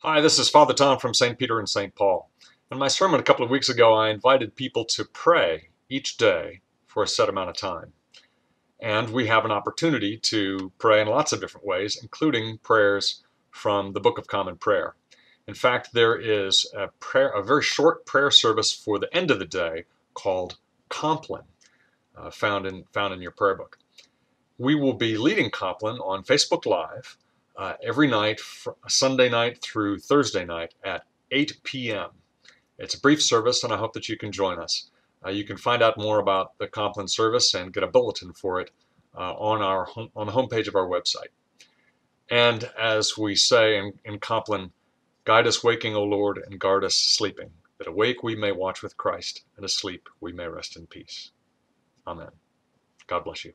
Hi, this is Father Tom from St. Peter and St. Paul. In my sermon a couple of weeks ago, I invited people to pray each day for a set amount of time. And we have an opportunity to pray in lots of different ways, including prayers from the Book of Common Prayer. In fact, there is a, prayer, a very short prayer service for the end of the day called Compline, uh, found, in, found in your prayer book. We will be leading Compline on Facebook Live uh, every night, Sunday night through Thursday night at 8 p.m. It's a brief service, and I hope that you can join us. Uh, you can find out more about the Compline service and get a bulletin for it uh, on our on the homepage of our website. And as we say in, in Compline, guide us waking, O Lord, and guard us sleeping, that awake we may watch with Christ, and asleep we may rest in peace. Amen. God bless you.